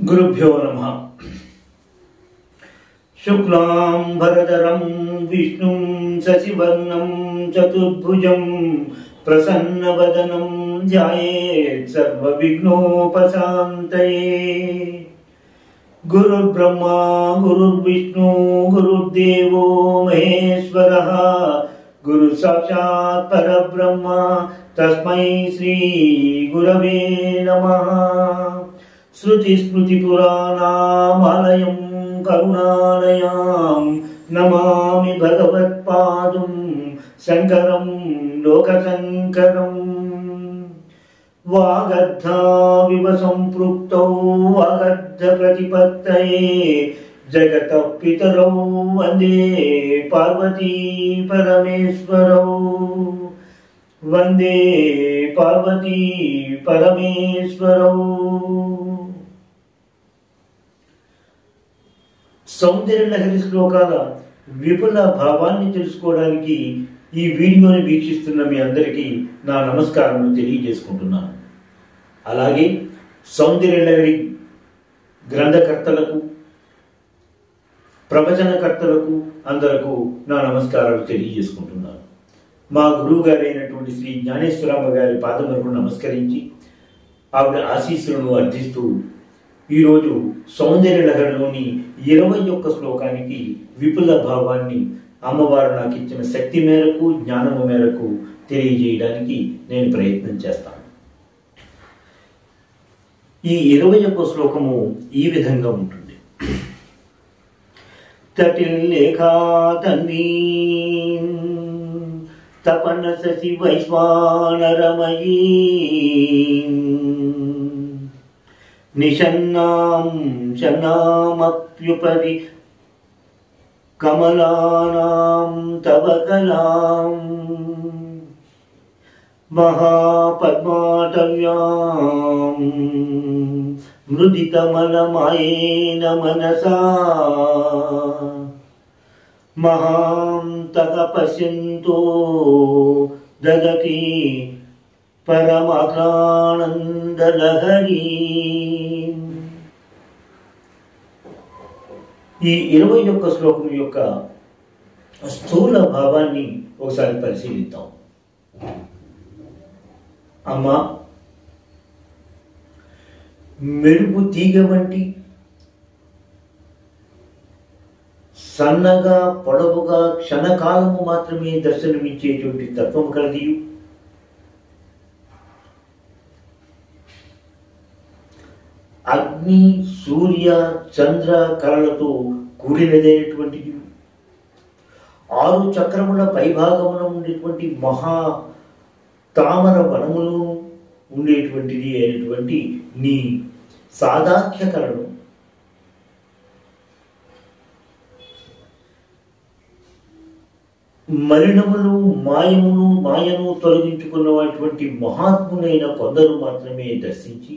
गुरुभ्यो नमः। शुक्लाम् भरदरम् विष्णुम् सशिवर्णम् चतुर्भुजम् प्रसन्नवदनम् ध्यायेत् सर्वविघ्नोपशान्तये। गुरुर्ब्रह्मा गुरुर्विष्णु गुरुर्देवो महेश्वरः गुरुसाक्षात् परब्रह्म तस्मै श्रीगुरवे नमः। నమ శృతి స్మృతి పురాణామాలయం కరుణాలయాం నమామి భగవత్పాదం శంకరం లోకశంకరం వాగర్ధావివ సంపృక్తౌ వాగర్ధ ప్రతిపత్తయే జగత పితరౌ వందే పార్వతీ సౌందర్య లహరి శ్లోకాల విపుల భావాన్ని తెలుసుకోవడానికి ఈ వీడియోని వీక్షిస్తున్న మీ అందరికీ నా నమస్కారం తెలియజేసుకుంటున్నాను. అలాగే సౌందర్య నగరి గ్రంథకర్తలకు ప్రవచనకర్తలకు అందరకు నా నమస్కారాలు తెలియజేసుకుంటున్నాను. మా గురువు గారైనటువంటి శ్రీ జ్ఞానేశ్వరమ్మ గారి పాదములకు నమస్కరించి ఆవిడ ఆశీస్సులను అర్థిస్తూ ఈరోజు సౌందర్య నగరంలోని ఇరవై ఒక్క శ్లోకానికి విపుల భావాన్ని అమ్మవారు నాకు ఇచ్చిన శక్తి మేరకు జ్ఞానము మేరకు తెలియజేయడానికి నేను ప్రయత్నం చేస్తాను. ఈ ఇరవై ఒక్క శ్లోకము ఈ విధంగా ఉంటుంది. తటిల్లేఖా తపన శశి వైశ్వానరమయీ निषन्नां शनामप्युपरि कमलानां तव कलाम् महापद्माटव्यां मृदितमलमयेन मनसा महां तव पश्यन्तो ददति परमहानन्दलहरी ఈ ఇరవై ఒక్క శ్లోకం యొక్క స్థూల భావాన్ని ఒకసారి పరిశీలిద్దాం. అమ్మా మెరుపు తీగ వంటి సన్నగా పొడవుగా క్షణకాలము మాత్రమే దర్శనమిచ్చేటువంటి తత్వం కలది అగ్ని సూర్య చంద్ర కళలతో కూడినదైనటువంటిది ఆరు చక్రముల పైభాగమున ఉండేటువంటి మహా తామర వనములు ఉండేటువంటిది అయినటువంటి నీ సాధాఖ్య కళను మలినములు మాయమును మాయను తొలగించుకున్నటువంటి మహాత్ములైన కొందరు మాత్రమే దర్శించి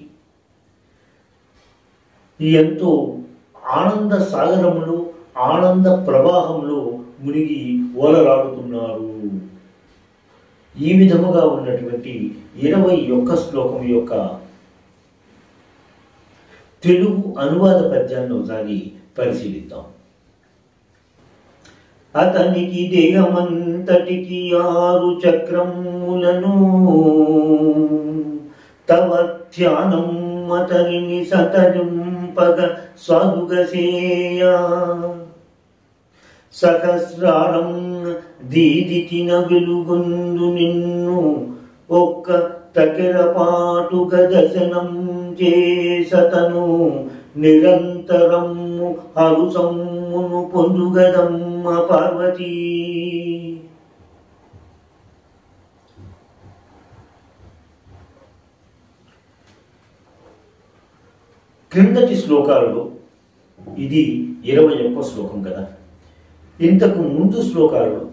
ఎంతో ఆనంద సాగరములు ఆనంద ప్రవాహంలో మునిగి ఓలరాడుతున్నారు ఈ విధముగా ఉన్నటువంటి ఇరవై ఒక్క శ్లోకం యొక్క తెలుగు అనువాద పద్యాన్ని ఒకసారి పరిశీలిద్దాం. అతనికి దేహమంతటికి ఆరు చక్రములను తవ ధ్యానం మతరిని సతజుంపగ స్వదుగసేయ సహస్రారం దీదితిన వెలుగొందు నిన్ను ఒక్క తకెరపాటుగ దశనం చేసతను. నిరంతరము హరుసమ్మును పొందుగదమ్మ పార్వతీ. క్రిందటి శ్లోకాలలో ఇది ఇరవై ఒక్క శ్లోకం కదా. ఇంతకు ముందు శ్లోకాలలో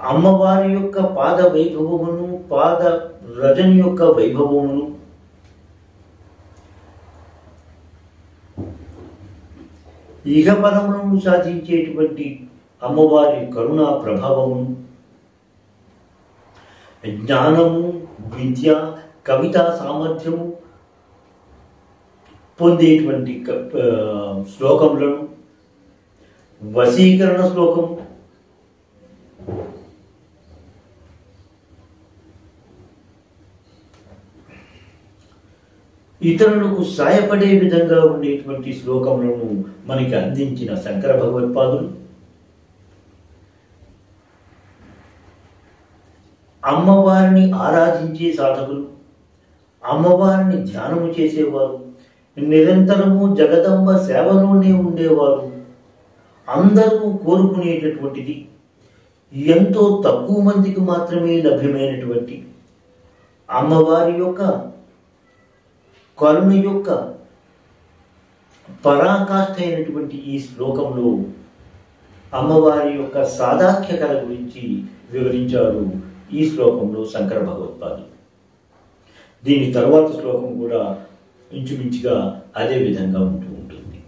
అమ్మవారి యొక్క పాద వైభవమును పాద రజని యొక్క వైభవమును ఇహపరములను సాధించేటువంటి అమ్మవారి కరుణా ప్రభావమును జ్ఞానము విద్య కవితా సామర్థ్యము పొందేటువంటి శ్లోకములను వశీకరణ శ్లోకం ఇతరులకు సాయపడే విధంగా ఉండేటువంటి శ్లోకములను మనకి అందించిన శంకర భగవత్పాదులు. అమ్మవారిని ఆరాధించే సాధకులు. అమ్మవారిని ధ్యానము చేసేవారు. నిరంతరము జగదంబ సేవలోనే ఉండేవారు. అందరూ కోరుకునేటటువంటిది. ఎంతో తక్కువ మందికి మాత్రమే లభ్యమైనటువంటి అమ్మవారి యొక్క కరుణ యొక్క పరాకాష్ఠ అయినటువంటి ఈ శ్లోకంలో అమ్మవారి యొక్క సాదాఖ్య కళ గురించి వివరించారు ఈ శ్లోకంలో శంకర భగవత్పాదులు. దీని తర్వాత శ్లోకం కూడా ఇంచుమించుగా అదే విధంగా ఉంటూ ఉంటుంది.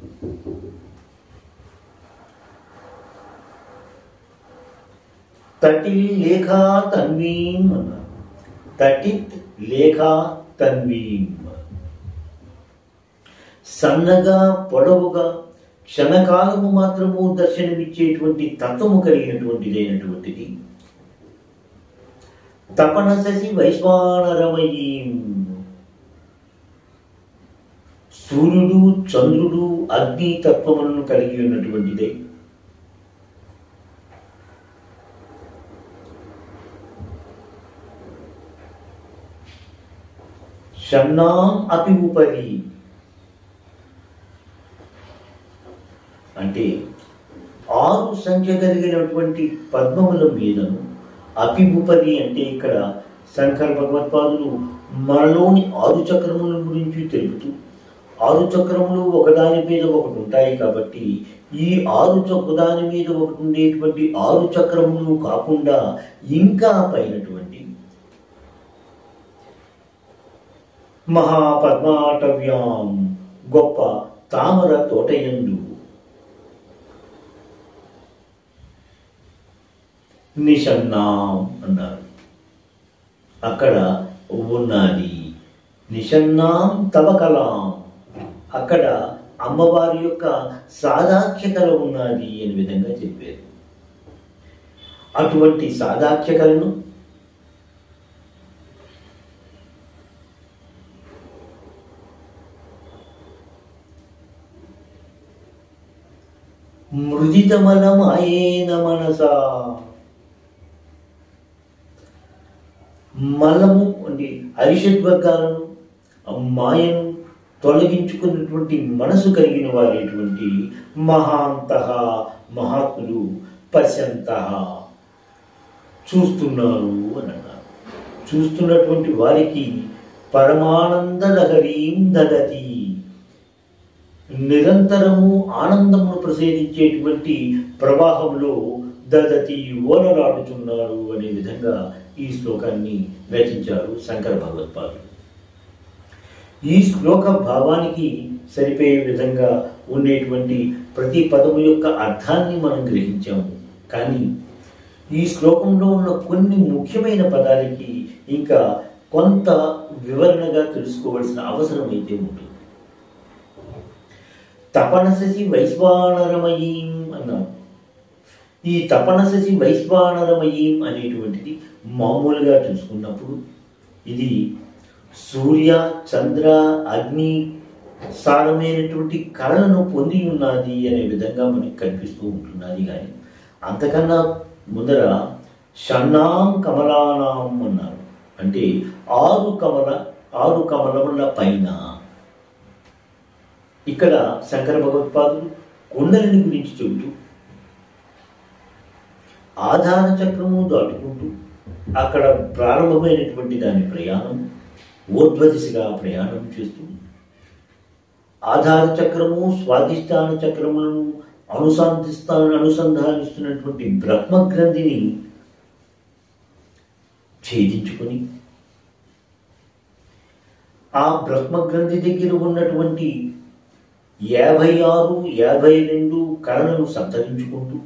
తటి లేఖా తన్వీం తటిత్ లేఖా తన్వీం. సన్నగా పొడవుగా క్షణకాలము మాత్రము దర్శనమిచ్చేటువంటి తత్వము కలిగినటువంటిదైనటువంటిది. తపన శశి వైశ్వానరమయీ సూర్యుడు చంద్రుడు అగ్ని తత్వములను కలిగి ఉన్నటువంటిదే. షన్నాం అపి ఉపరి. అంటే ఆరు సంఖ్య కలిగినటువంటి పద్మముల మీదను అపిభుపది అంటే ఇక్కడ శంకర భగవత్పాదులు మనలోని ఆరు చక్రముల గురించి తెలుపుతూ ఆరు చక్రములు ఒకదాని మీద ఒకటి ఉంటాయి కాబట్టి ఈ ఆరు చ- ఒకదాని మీద ఒకటి ఉండేటువంటి ఆరు చక్రములు కాకుండా ఇంకా పైనటువంటి మహాపద్మాటవ్యాం గొప్ప తామర తోటయందు నిషన్నాం అన్నారు. అక్కడ ఉన్నది నిషన్నాం తవకలాం అక్కడ అమ్మవారి యొక్క సాదాఖ్యకల ఉన్నది అనే విధంగా చెప్పారు. అటువంటి సాదాఖ్యకలను మృదితమలమాయేన మనసా మలము అంటే హరిషద్వర్గాలను మాయను తొలగించుకున్నటువంటి మనసు కలిగిన వారేటువంటి మహాంత మహాత్ములు పశ్యంత చూస్తున్నారు అని అన్నారు. చూస్తున్నటువంటి వారికి పరమానంద లహరీం దగతి నిరంతరము ఆనందమును ప్రసేదించేటువంటి ప్రవాహంలో దదతి ఓనరాడుతున్నారు అనే విధంగా ఈ శ్లోకాన్ని రచించారు శంకర భగవత్పాదులు. ఈ శ్లోక భావానికి సరిపోయే విధంగా ఉండేటువంటి ప్రతి పదము యొక్క అర్థాన్ని మనం గ్రహించాము. కానీ ఈ శ్లోకంలో ఉన్న కొన్ని ముఖ్యమైన పదాలకి ఇంకా కొంత వివరణగా తెలుసుకోవాల్సిన అవసరం అయితే ఉంటుంది తపనశసి వైశ్వానరమయీం అన్నాం. ఈ తపనశసి వైశ్వానరమయీం అనేటువంటిది మామూలుగా చూసుకున్నప్పుడు ఇది సూర్య చంద్ర అగ్ని సారమైనటువంటి కళలను పొంది ఉన్నది అనే విధంగా మనకి కనిపిస్తూ ఉంటున్నది కానీ అంతకన్నా ముందర షన్నాం కమలానాం అన్నారు. అంటే ఆరు కమల ఆరు కమలముల పైన ఇక్కడ శంకర భగవత్పాదులు కుండలిని గురించి చెబుతూ ఆధార చక్రము దాటుకుంటూ అక్కడ ప్రారంభమైనటువంటి దాని ప్రయాణం ఊర్ధ్వదిశగా ప్రయాణం చేస్తూ ఆధార చక్రము స్వాధిష్టాన చక్రములను అనుసంధిస్తాను అనుసంధానిస్తున్నటువంటి బ్రహ్మగ్రంథిని ఛేదించుకొని ఆ బ్రహ్మగ్రంథి దగ్గర ఉన్నటువంటి యాభై ఆరు యాభై రెండు కళలను సంతరించుకుంటూ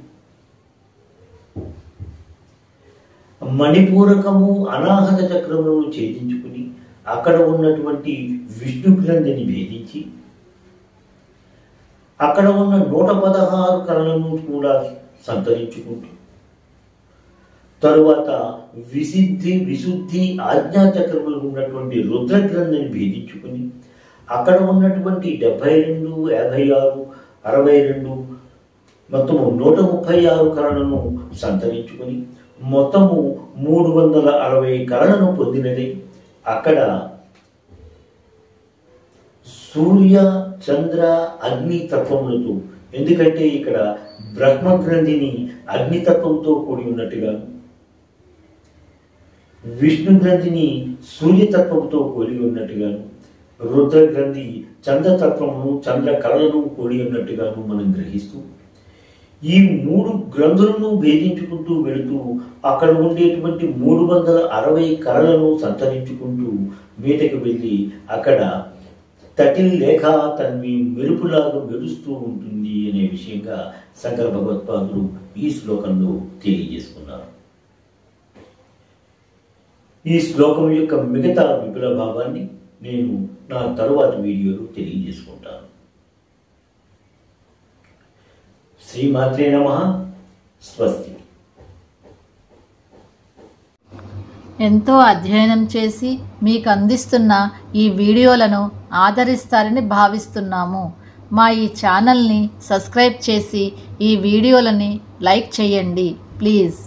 మణిపూరకము అనాహత చక్రములను ఛేదించుకుని అక్కడ ఉన్నటువంటి విష్ణు గ్రంథిని భేదించి అక్కడ ఉన్న నూట పదహారు కళలను కూడా సంతరించుకుంటూ. తరువాత విసిద్ధి విశుద్ధి ఆజ్ఞాచక్రములు ఉన్నటువంటి రుద్రగ్రంథిని భేదించుకుని అక్కడ ఉన్నటువంటి డెబ్బై రెండు యాభై ఆరు అరవై రెండు మొత్తము నూట ముప్పై ఆరు కళలను సంతరించుకుని మొత్తము మూడు వందల అరవై కళలను పొందినది. అక్కడ సూర్య చంద్ర అగ్ని తత్వములతో ఎందుకంటే ఇక్కడ బ్రహ్మ గ్రంథిని అగ్నితత్వంతో కూడి ఉన్నట్టుగా. విష్ణు గ్రంథిని సూర్యతత్వంతో కూడి ఉన్నట్టుగాను రుద్ర గ్రంథి చంద్రతత్వమును చంద్ర కళలను కూడి ఉన్నట్టుగాను మనం గ్రహిస్తూ ఈ మూడు గ్రంథులను భేదించుకుంటూ వెళుతూ అక్కడ ఉండేటువంటి మూడు వందల అరవై కళలను సంతరించుకుంటూ మీదకి వెళ్ళి అక్కడ తటిల్ లేఖ తన్వి మెరుపులాగా మెరుస్తూ ఉంటుంది అనే విషయంగా శంకర భగవత్పాదులు ఈ శ్లోకంలో తెలియజేసుకున్నారు. ఈ శ్లోకం యొక్క మిగతా విపుల భావాన్ని నేను నా తరువాతి వీడియోలో తెలియజేసుకుంటాను. శ్రీమాత్రే నమ. స్వస్తి. ఎంతో అధ్యయనం చేసి మీకు అందిస్తున్న ఈ వీడియోలను ఆదరిస్తారని భావిస్తున్నాము. మా ఈ ఛానల్ని సబ్స్క్రైబ్ చేసి ఈ వీడియోలని లైక్ చేయండి ప్లీజ్.